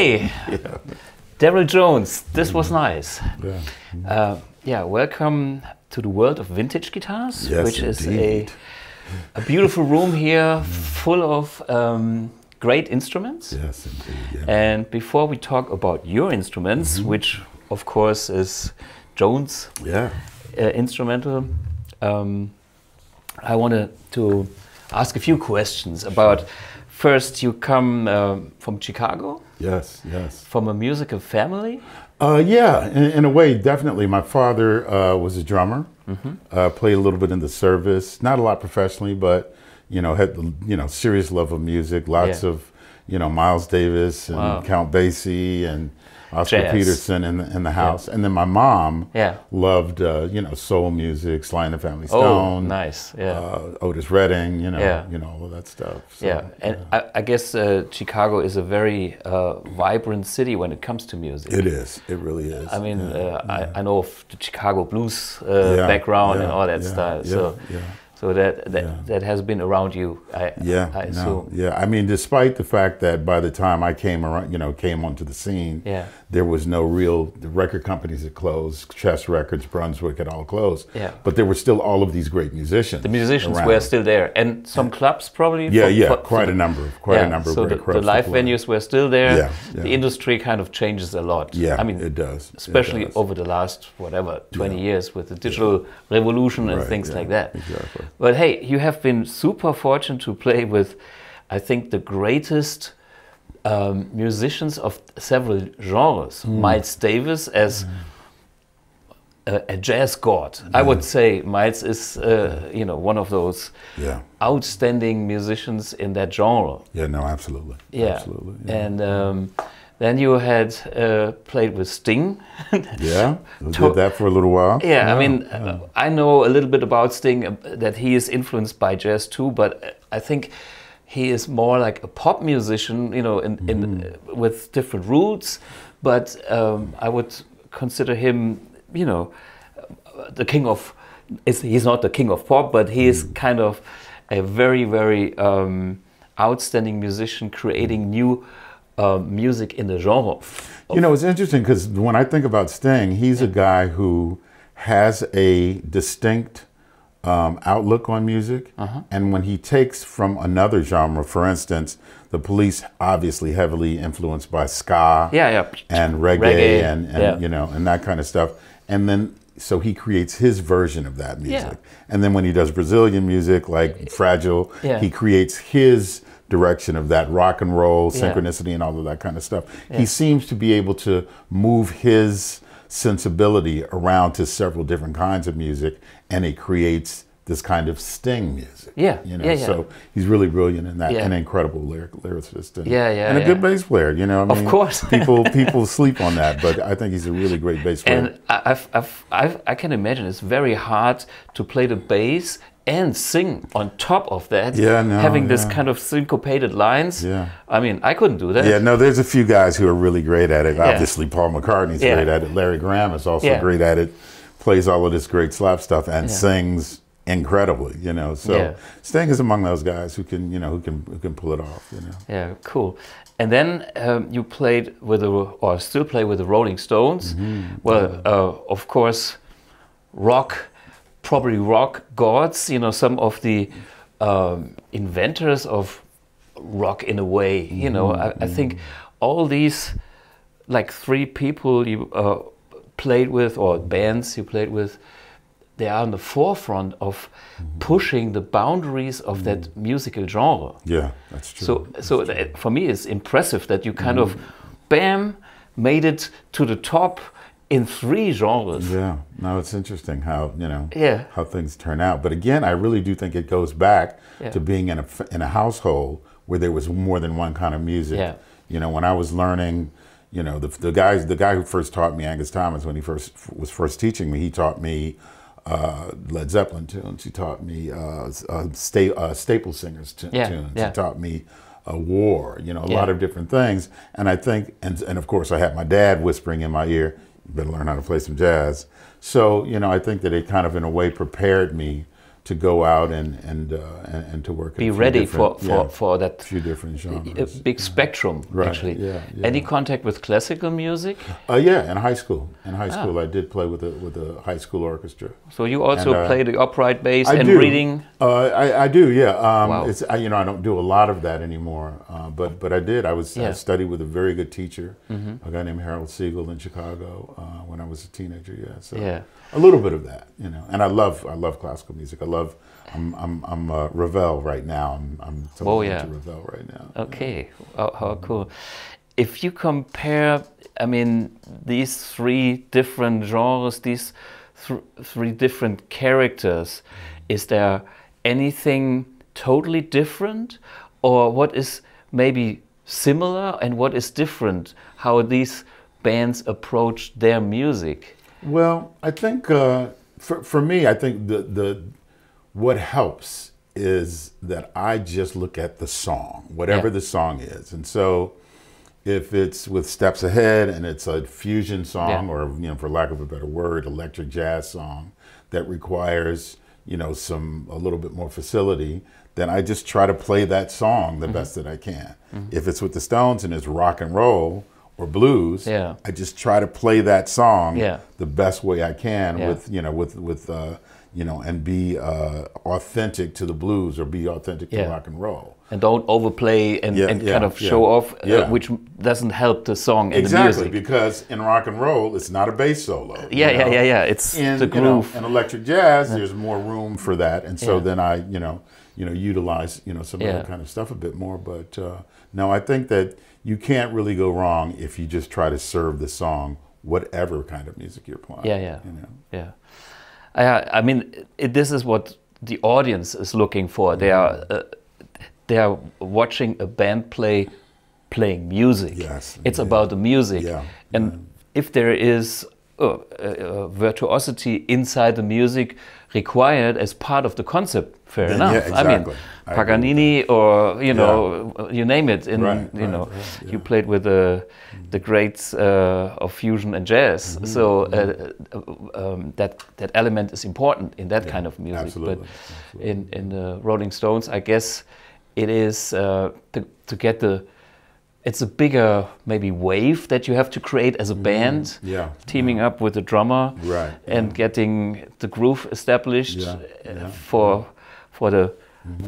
Hey, Darryl Jones, this was nice. Yeah. Uh, yeah, welcome to the world of vintage guitars, Yes, which is a, a beautiful room here full of um, great instruments. Yes, indeed. Yeah. And before we talk about your instruments, Mm-hmm. which of course is Jones yeah. uh, instrumental, um, I wanted to ask a few questions about. First, you come um from Chicago, Yes. Yes. from a musical family. Uh, yeah. In, in a way, definitely. My father uh, was a drummer. Uh, played a little bit in the service. Not a lot professionally, but you know, had the you know serious love of music. Lots Yeah. of you know Miles Davis and Wow. Count Basie and Oscar Jazz. Peterson in the, in the house. And then my mom Yeah. loved uh, you know soul music, Sly and the Family Oh, Stone. nice. Yeah. Uh, Otis Redding, you know, Yeah. you know all that stuff. So, yeah, and I, I guess uh, Chicago is a very uh, vibrant city when it comes to music. It is. It really is. I mean, Yeah. uh, I, I know of the Chicago blues uh, Yeah, background and all that yeah, yeah, so, yeah. So that that, Yeah. that has been around you. I, Yeah, I no, assume. yeah. I mean, despite the fact that by the time I came around, you know, came onto the scene, Yeah. there was no real. The record companies had closed. Chess Records, Brunswick had all closed. Yeah. But there were still all of these great musicians. The musicians around. were still there, and some clubs probably. Yeah, for- yeah. for- quite a number. Quite yeah, a number So the, the live play. venues were still there. Yeah, yeah. The industry kind of changes a lot. Yeah, I mean, it does. It especially does. over the last whatever 20 Yeah. years with the digital revolution and Right, things yeah, like that. exactly. But hey, you have been super fortunate to play with, I think, the greatest um, musicians of several genres. Hmm. Miles Davis as a, a jazz god. I would say Miles is, uh, you know, one of those Yeah. outstanding musicians in that genre. Yeah. No. Absolutely. Yeah. Absolutely. Yeah. And um, then you had uh, played with Sting. yeah. Did that for a little while. Yeah, I mean, uh, I know a little bit about Sting uh, that he is influenced by jazz too, but uh, I think he is more like a pop musician, you know, in, in uh, with different roots. But um, I would consider him, you know, uh, the king of. He's not the king of pop, but he is kind of a very, very um, outstanding musician, creating new uh, music in the genre. You know, it's interesting because when I think about Sting, he's a guy who has a distinct um, outlook on music. Uh-huh. And when he takes from another genre, for instance, the police obviously heavily influenced by ska Yeah, yeah. and reggae, Reggae, and, and yeah. you know and that kind of stuff. And then so he creates his version of that music. Yeah. And then when he does Brazilian music like Fragile, Yeah. he creates his direction of that rock and roll Yeah. synchronicity and all of that kind of stuff. He seems to be able to move his sensibility around to several different kinds of music and it creates this kind of sting music. Yeah, You know, yeah, yeah. so he's really brilliant in that Yeah. an incredible lyric, lyricist and, Yeah, yeah, and a yeah. good bass player, you know. I Of course. people people sleep on that, but I think he's a really great bass player. And I- I've, I've, I've, I can imagine it's very hard to play the bass and sing on top of that. Yeah, no, having this kind of syncopated lines. Yeah. I mean, I couldn't do that. yeah, no, there's a few guys who are really great at it. Yeah. Obviously, Paul McCartney's Yeah. great at it. Larry Graham is also Yeah. great at it. Plays all of this great slap stuff and Yeah. sings incredibly. You know, so Yeah. Sting is among those guys who can, you know, who can who can pull it off. You know. Yeah, cool. And then um, you played with the, or still play with the Rolling Stones. Mm-hmm. Well, uh, of course, rock, probably rock gods. You know, some of the um, inventors of rock in a way. You know, I, I think all these, like three people you uh, played with, or bands you played with, they are on the forefront of pushing the boundaries of that musical genre. Yeah, that's true. So, so that- for me, it's impressive that you kind Mm-hmm. of, bam, made it to the top in three genres. Yeah, no, it's interesting how you know Yeah. how things turn out. But again, I really do think it goes back Yeah. to being in a in a household where there was more than one kind of music. Yeah. You know, when I was learning, you know, the the guys the guy who first taught me Angus Thomas when he first was first teaching me, he taught me uh, Led Zeppelin tunes. He taught me uh, uh, sta- uh, Staple Singers Yeah, tunes. He taught me a War. You know, a Yeah. lot of different things. And I think, and and of course, I had my dad whispering in my ear, "You better learn how to play some jazz." So you know, I think that it kind of, in a way, prepared me to go out and and uh, and, and to work. Be ready for for, yeah, for that few different a genres. big spectrum Right, actually. yeah, yeah. Any contact with classical music? Uh, yeah, in high school. In high Ah. school, I did play with a with a high school orchestra. So you also And, uh, play the upright bass I and do. reading. Uh, I, I do, yeah. Um, Wow. It's I, you know I don't do a lot of that anymore, uh, but but I did. I was I studied with a very good teacher, Mm-hmm. a guy named Harold Siegel in Chicago uh, when I was a teenager. Yeah, so Yeah. a little bit of that, you know. And I love I love classical music. I love I'm I'm I'm uh, Ravel right now. I'm I'm totally Oh, yeah. into Ravel right now. Okay, oh how cool. If you compare, I mean, these three different genres, these th- three different characters, is there anything totally different? Or what is maybe similar and what is different? How these bands approach their music? Well, I think uh, for for me, I think the the what helps is that I just look at the song, whatever Yeah. the song is, and so if it's with Steps Ahead and it's a fusion song, Yeah. or you know, for lack of a better word, electric jazz song that requires you know some a little bit more facility, then I just try to play that song the best that I can. If it's with the Stones and it's rock and roll or blues, Yeah. I just try to play that song Yeah. the best way I can Yeah. with you know with with uh, you know and be uh, authentic to the blues or be authentic to rock and roll. And don't overplay and, Yeah, and yeah, kind of yeah. show off, uh, Yeah. which doesn't help the song and the Exactly music. because in rock and roll it's not a bass solo. Yeah, yeah, yeah, yeah. It's In the you know, groove. in electric jazz, there's more room for that, and so Yeah. then I you know you know utilize you know some of that kind of stuff a bit more. But uh, no, I think that you can't really go wrong if you just try to serve the song whatever kind of music you're playing. Yeah, yeah. You know? Yeah, I, I mean, it, this is what the audience is looking for. They are Mm-hmm. uh, they are watching a band play, playing music. Yes, it's yeah. about the music, Yeah, and if there is uh, uh, virtuosity inside the music required as part of the concept, fair Then, enough. yeah, I mean, exactly. I Paganini or you know, you name it. In Right, you right, know, right, you yeah. played with the the greats uh, of fusion and jazz. Mm-hmm, So uh, uh, um, that that element is important in that kind of music. absolutely, But in in the Rolling Stones, I guess it is uh, to to get the. It's a bigger maybe wave that you have to create as a band, Mm-hmm. Yeah, teaming up with the drummer, Right, and getting the groove established Yeah, uh, yeah. For for the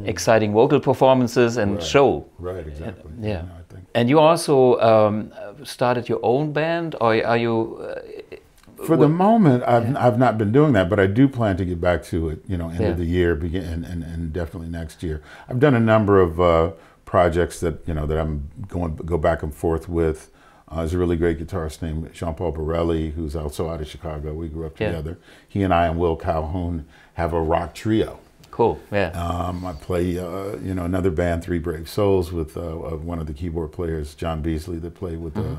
exciting vocal performances and Right. show. Right, exactly. Yeah. No, I think And you also um, started your own band, or are you? Uh, for the moment, I've, I've not been doing that, but I do plan to get back to it. You know, end Yeah. of the year, begin and, and, and definitely next year. I've done a number of uh, projects that you know that I'm going go back and forth with. Uh, there's a really great guitarist named Jean Paul Bourelly, who's also out of Chicago. We grew up Yeah. together. He and I and Will Calhoun have a rock trio. cool, yeah, Um, I play, uh, you know, another band, Three Brave Souls, with uh, uh, one of the keyboard players, John Beasley, that played with uh,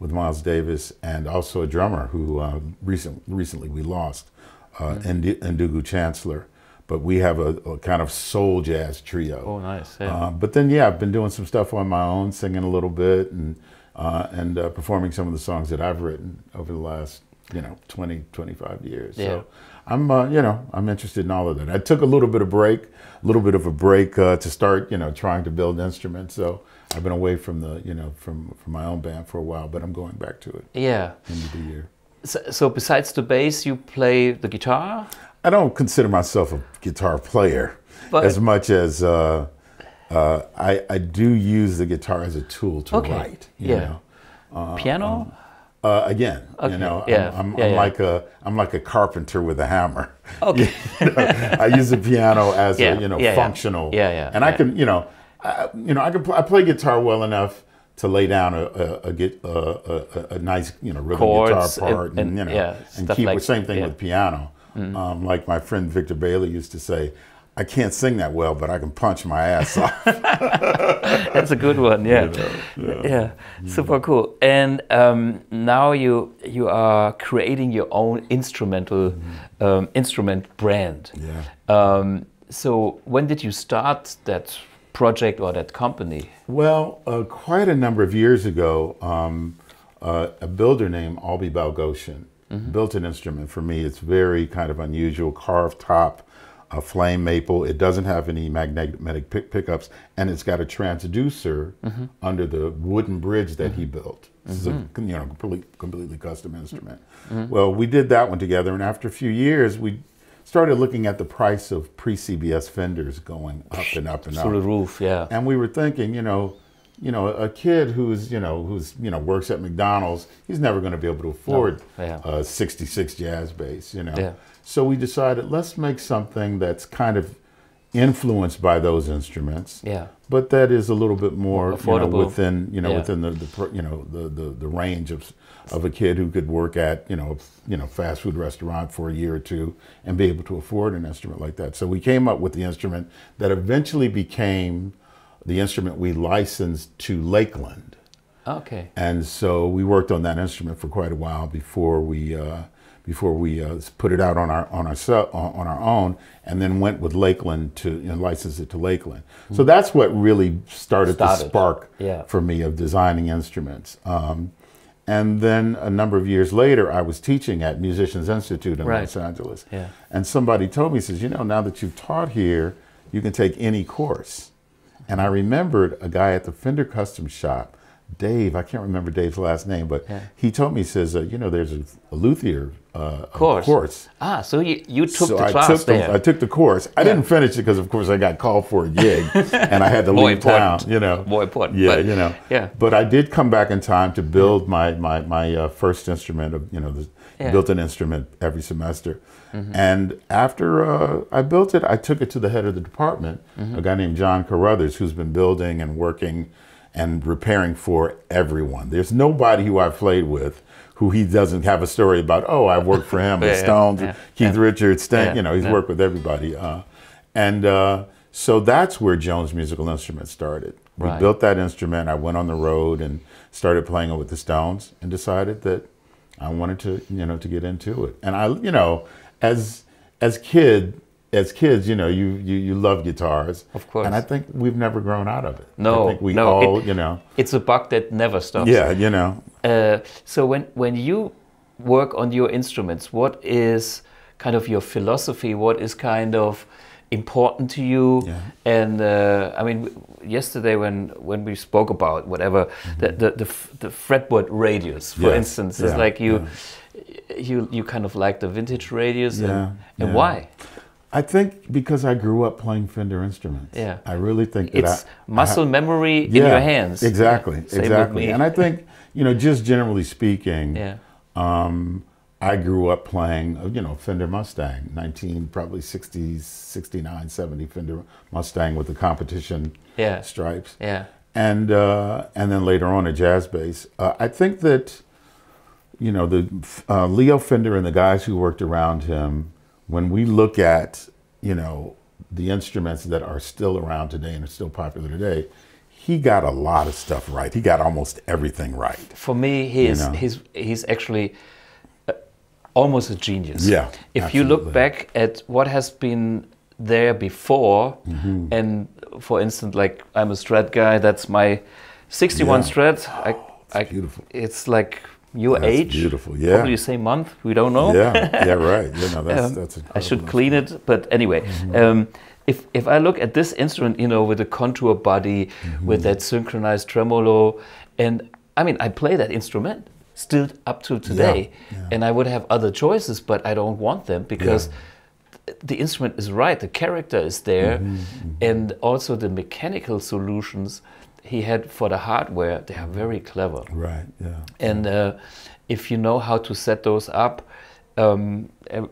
with Miles Davis, and also a drummer who uh, recent recently we lost, uh, Ndi- Ndugu Chancler. But we have a, a kind of soul jazz trio. oh nice, yeah. Uh, but then, yeah, I've been doing some stuff on my own, singing a little bit, and uh, and uh, performing some of the songs that I've written over the last, you know, 20, 25 years. Yeah. So I'm, uh, you know, I'm interested in all of that. I took a little bit of break, a little bit of a break uh, to start, you know, trying to build instruments. So I've been away from the, you know, from from my own band for a while, but I'm going back to it yeah. end of the year. So, so besides the bass, you play the guitar. I don't consider myself a guitar player But- as much as uh, uh, I, I do use the guitar as a tool to Okay. write. You Yeah. know? Piano. Uh, again, Okay, you know, yeah, I'm, I'm, yeah, I'm yeah. like a I'm like a carpenter with a hammer. Okay. I use the piano as a you know functional. Yeah, yeah, And I can you know, I, you know I can pl- I play guitar well enough to lay down a a, a, a, a, nice you know rhythm Chords guitar part and, and- you know and keep like- the same thing with piano. Um, like my friend Victor Bailey used to say, I can't sing that well, but I can punch my ass off. That's a good one. Yeah, yeah, super cool. And um, now you you are creating your own instrumental um, instrument brand. Yeah. Um, so when did you start that project or that company? Well, uh, quite a number of years ago, um, uh, a builder named Albey Balgochian built an instrument for me. It's very kind of unusual, carved top, a flame maple. It doesn't have any magnetic pick pickups, and it's got a transducer Mm-hmm. under the wooden bridge that he built. This is a you know completely completely custom instrument. Mm-hmm. Well, we did that one together, and after a few years, we started looking at the price of pre-CBS Fenders going up and up and up Through the roof, yeah. and we were thinking, you know, you know, a kid who's you know who's you know works at McDonald's, he's never going to be able to afford yeah. a '66 jazz bass, you know. Yeah. So we decided let's make something that's kind of influenced by those instruments, Yeah. but that is a little bit more you know, Affordable. within you know Yeah. within the, the you know the, the the range of of a kid who could work at you know you know fast food restaurant for a year or two and be able to afford an instrument like that. So we came up with the instrument that eventually became the instrument we licensed to Lakland. Okay. And so we worked on that instrument for quite a while before we uh, before we uh, put it out on our on our on our own, and then went with Lakland to you know, license it to Lakland. So that's what really started, the spark Yeah. for me of designing instruments. Um, and then a number of years later, I was teaching at Musicians Institute in Right. Los Angeles. Yeah. And somebody told me, says, you know, now that you've taught here, you can take any course. And I remembered a guy at the Fender Custom Shop, Dave. I can't remember Dave's last name, but Yeah. he told me, he says, uh, you know, there's a, a luthier uh, Course. course. Ah, so you, you took so the I class took there. the I took the course. I didn't finish it because, of course, I got called for a gig and I had to leave town. important. You know, More important, Yeah, but- you know. yeah. But I did come back in time to build my my my uh, first instrument. Of you know, the, Yeah. built an instrument every semester. And after uh, I built it, I took it to the head of the department, a guy named John Carruthers, who's been building and working and repairing for everyone. There's nobody who I've played with who he doesn't have a story about. Oh, I worked for him, the Yeah, Stones, yeah, Keith Richards, You know, he's worked with everybody. Uh, and uh, so that's where Jones Musical Instruments started. We Right. built that instrument. I went on the road and started playing it with the Stones, and decided that I wanted to, you know, to get into it. And I, you know, as as kid, as kids, you know, you you, you love guitars, Of course. And I think we've never grown out of it. No, I think we no, all, it- you know, It's a bug that never stops. yeah, you know, Uh, so when when you work on your instruments, what is kind of your philosophy? What is kind of important to you? Yeah. And uh, I mean, yesterday when when we spoke about whatever the, the the the fretboard radius, for. Yes, instance, is like you. You, you kind of like the vintage radius, Yeah, and, and yeah. why? I think because I grew up playing Fender instruments. Yeah. I really think that It's I, muscle memory in your hands. Exactly, with exactly. And I think, you know, just generally speaking, yeah, um, I grew up playing, uh, you know, Fender Mustang, 19, probably 60s, 69, 70 Fender Mustang with the competition Yeah. stripes. yeah, And, uh, and then later on a jazz bass. Uh, I think that, you know, the uh, Leo Fender and the guys who worked around him, when we look at, you know, the instruments that are still around today and are still popular today, he got a lot of stuff right. He got almost everything right. for me, he's know. he's he's actually almost a genius. Yeah, If you look back at what has been there before, Mm-hmm. and for instance, like I'm a Strat guy, that's my 61 Yeah. Strat. I, I, beautiful. It's like your That's age. beautiful, yeah. Probably the same month. We don't know. Yeah, yeah, right. You know, that's, Um, that's I should clean it, but anyway, Mm-hmm. um, if if I look at this instrument, you know, with the contour body, Mm-hmm. with that synchronized tremolo, and I mean, I play that instrument still up to today, yeah. and I would have other choices, but I don't want them because th- the instrument is right, the character is there, Mm-hmm, and also the mechanical solutions he had for the hardware, they are very clever Right, yeah. and uh, if you know how to set those up, um, uh, uh,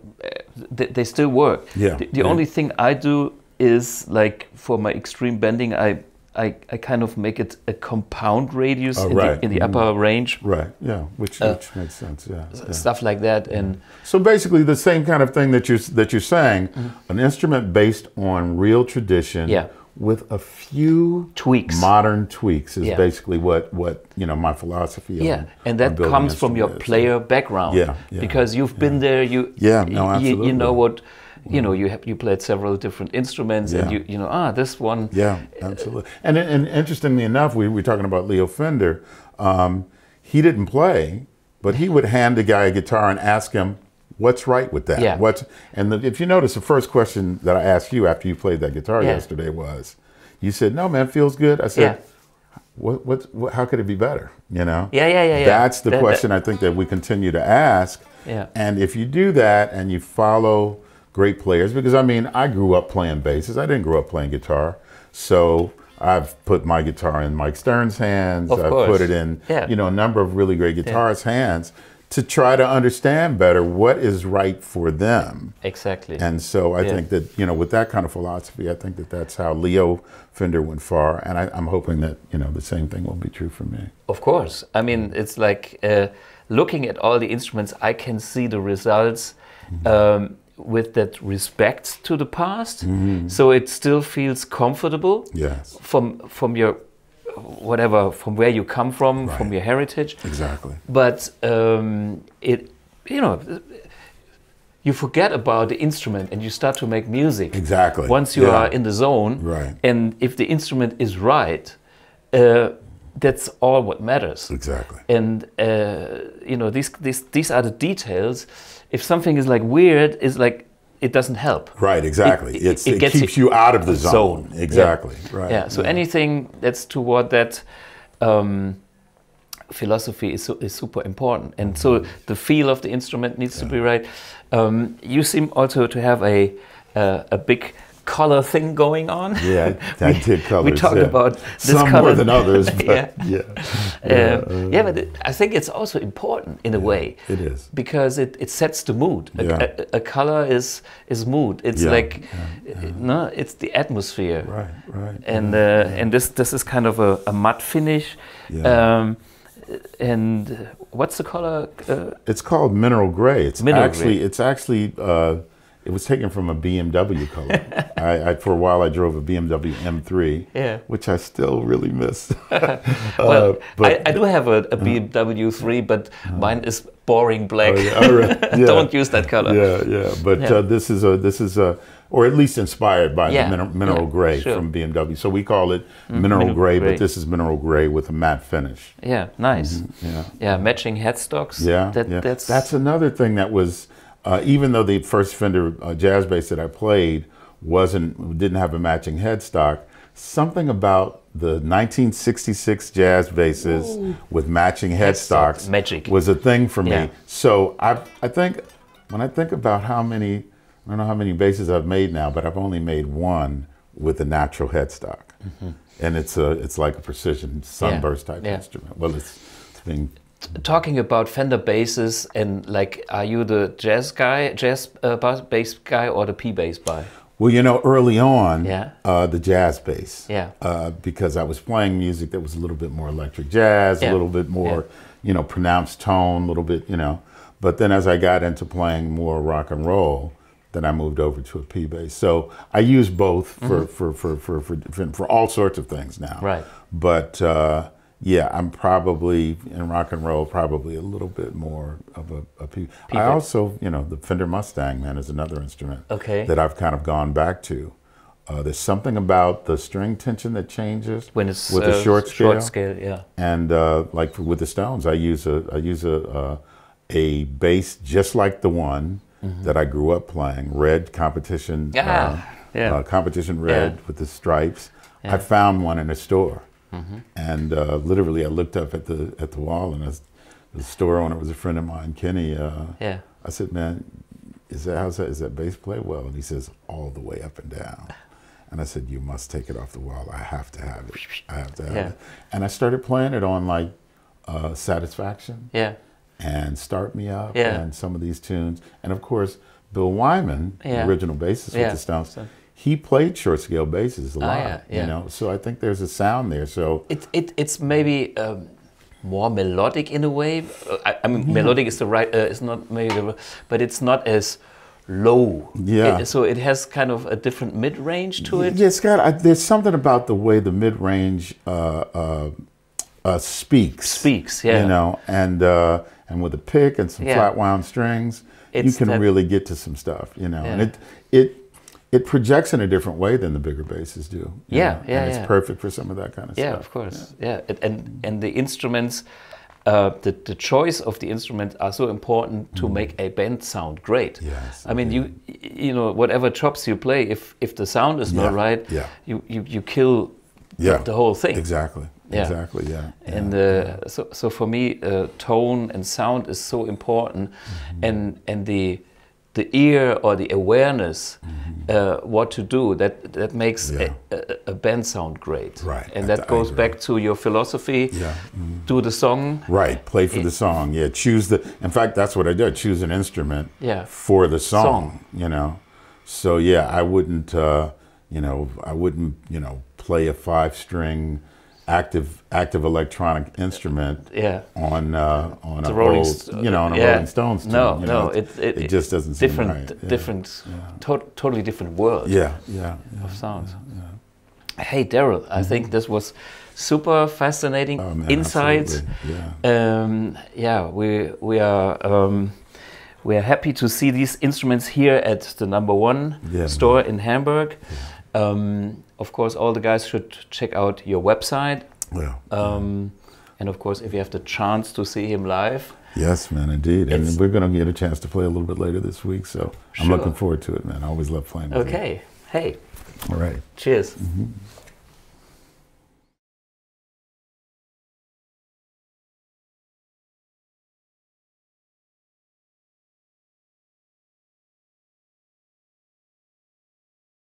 they, they still work. Yeah, The, the yeah. only thing I do is like for my extreme bending, I I, I kind of make it a compound radius Oh, in, right. the, in the upper range, Right, yeah, which, Uh, which makes sense, yeah. yeah. stuff like that, and So basically, the same kind of thing that you're that you're saying, an instrument based on real tradition. Yeah. with a few Tweaks. modern tweaks, is Yeah. basically what what you know my philosophy. yeah, on, and that comes from your player background. Yeah, yeah, because you've been there. You Yeah, no, y- you, absolutely. know what. You know, you have you played several different instruments, and you you know ah this one Yeah, absolutely. And and interestingly enough, we were talking about Leo Fender. Um, he didn't play, but he would hand the guy a guitar and ask him, what's right with that? Yeah. What's and the, if you notice, the first question that I asked you after you played that guitar Yeah. yesterday was, you said, "No, man, feels good." I said, Yeah. what, what, what, how could it be better? You know? Yeah, yeah, yeah, yeah. That's the That- question I think that we continue to ask. Yeah. And if you do that and you follow great players, because I mean, I grew up playing basses. I didn't grow up playing guitar. So I've put my guitar in Mike Stern's hands. Of I've course. put it in, Yeah. you know, a number of really great guitarists' hands to try to understand better what is right for them. Exactly. And so I Yeah. think that, you know, with that kind of philosophy, I think that that's how Leo Fender went far. And I, I'm hoping that, you know, the same thing will be true for me. Of course. I mean, it's like uh, looking at all the instruments, I can see the results um, with that respect to the past. So it still feels comfortable Yes, from from your whatever from where you come from, from your heritage. exactly. But um, it, you know, you forget about the instrument and you start to make music. Exactly. Once you Yeah. are in the zone, Right. and if the instrument is right, uh, that's all what matters. Exactly. And uh, you know, these these these are the details. If something is like weird, is like it doesn't help. Right, exactly. It- it's, it it, keeps you out of the zone. zone. Yeah. Exactly. Right. Yeah. So anything that's toward that um, philosophy is, is super important, and so the feel of the instrument needs to be right. Um, you seem also to have a uh, a big color thing going on. Yeah, I, I did colors. we talked yeah. about this some color. more than others, but yeah. yeah, Uh, yeah, but it, I think it's also important in a way it is. because it, it sets the mood. A, Yeah. a, a color is is mood. It's Yeah, like no, it's the atmosphere. Right, right. And uh, and this this is kind of a, a matte finish. Yeah. Um, and uh, what's the color? Uh, It's called mineral gray. It's Mineral actually gray. it's actually uh, it was taken from a BMW color. I, I for a while I drove a BMW M3, Yeah. which I still really miss. well, Uh, but- I, I do have a, a BMW 3, but mine is boring black. Oh, yeah, all right. Yeah. Don't use that color. yeah, yeah. But. Uh, this is a this is a or at least inspired by the mineral, gray sure. Mm, from BMW. So we call it mineral, mineral gray, gray. but this is mineral gray with a matte finish. Yeah, nice. Yeah. Yeah, matching headstocks. Yeah, that, yeah. That's, that's another thing that was, uh, even though the first Fender uh, jazz bass that I played wasn't didn't have a matching headstock, something about the 1966 jazz basses with matching headstocks magic. was a thing for me. Yeah. So I I think when I think about how many I don't know how many basses I've made now, but I've only made one with a natural headstock, and it's a it's like a precision sunburst type Mm-hmm. Yeah. instrument. Well, it's, it's being talking about Fender basses and like, are you the jazz guy, jazz uh, bass guy, or the P bass guy? Well, you know, early on, Yeah. uh, the jazz bass. Yeah. Uh, because I was playing music that was a little bit more electric jazz, Yeah. a little bit more, Yeah. you know, pronounced tone, a little bit, you know. But then as I got into playing more rock and roll, then I moved over to a P bass. So I use both for, for, for, for, for, for, for all sorts of things now. Right. But uh, yeah, I'm probably in rock and roll, probably a little bit more of a, a P. I also, you know, the Fender Mustang, man, is another instrument Okay. that I've kind of gone back to. Uh, there's something about the string tension that changes When it's with uh, the short scale, Short scale, yeah. and uh, like with the Stones, I use a I use a uh, a bass just like the one that I grew up playing, red competition, Mm-hmm. Ah, uh, yeah. uh, competition red Yeah. with the stripes. Yeah. I found one in a store, Mm-hmm. and uh, literally I looked up at the at the wall, and I the store owner was a friend of mine, Kenny. Uh, Yeah. I said, man, is that how's that? Is that bass play well? And he says, all the way up and down. And I said, you must take it off the wall. I have to have it. I have to have Yeah. it. And I started playing it on like uh, Satisfaction Yeah. and Start Me Up Yeah. and some of these tunes. And of course, Bill Wyman, Yeah. the original bassist Yeah. with the Stones, So- he played short scale basses a lot. yeah, yeah. You know, so I think there's a sound there. So It, it, it's maybe um, more melodic in a way. Uh, I, I mean, melodic is the right, uh, is not maybe, the, but it's not as low. Yeah. It- so it has kind of a different mid range to it. Yeah, Scott, I, there's something about the way the mid range uh, uh, uh, speaks. Speaks, yeah. You know, and uh, and with a pick and some Yeah. flat wound strings, you can really get to some stuff. You know, and it it it projects in a different way than the bigger basses do. Yeah, know, yeah, And it's yeah. perfect for some of that kind of Yeah, stuff. Yeah, of course. Yeah, It- and and the instruments uh, the, the choice of the instruments are so important to make a band sound great. Mm. Yes, I mean, you you know, whatever chops you play, if if the sound is not right, yeah. you, you you kill Yeah. the whole thing. Exactly. Yeah. Exactly. Yeah. yeah. And uh, so, so for me, uh, tone and sound is so important, Mm-hmm. and and the the ear or the awareness uh, what to do that that makes Mm-hmm. Yeah. a, a, a band sound great. Right, and I- that goes back to your philosophy. Yeah. Do the song. Right, play for the song. Yeah, choose the. In fact, that's what I did. Choose an instrument. Yeah. For the song, Song. You know. So yeah, I wouldn't. Uh, you know, I wouldn't. You know, play a five-string active active electronic instrument. Yeah. On uh, on The a Rolling old, you know, on a yeah. Rolling Stones. Tune, No, you no, it it, it just doesn't seem different, right. Yeah. different, to- totally different world Yeah, yeah, yeah. of sounds. Hey, Darryl, I think this was super fascinating Mm-hmm. Oh, man, insights. Yeah. Um, yeah, we we are um, we are happy to see these instruments here at the number one Yeah, store in Hamburg. Um, of course, all the guys should check out your website. Yeah. Um, and of course, if you have the chance to see him live, Yes, man, indeed. It's- and we're going to get a chance to play a little bit later this week, so I'm looking forward to it, man. I always love playing with you. okay. Hey, All right. cheers.